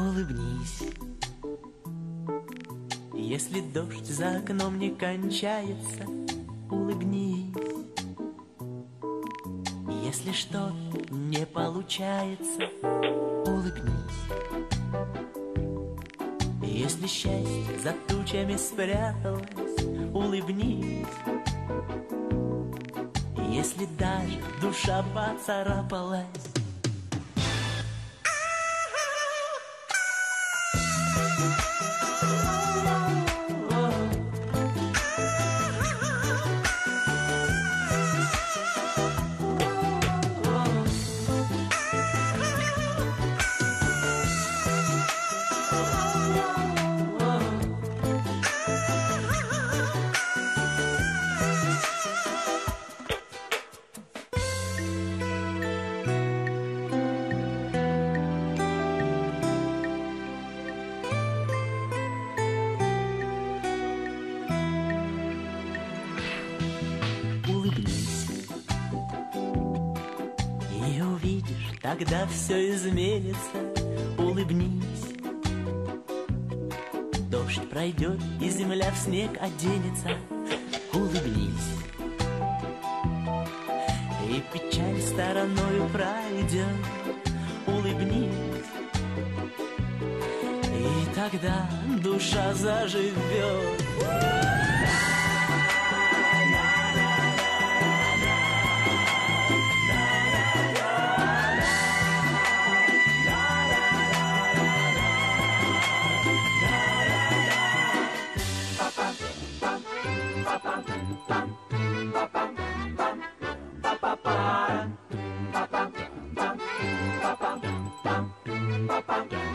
улыбнись. Если дождь за окном не кончается, улыбнись. Если что не получается, улыбнись. Если счастье за тучами спряталось, улыбнись. Если даже душа поцарапалась, улыбнись. И увидишь, тогда все изменится, улыбнись. Дождь пройдет, и земля в снег оденется, улыбнись. И печаль стороною пройдет, улыбнись. И тогда душа заживет. bum bum.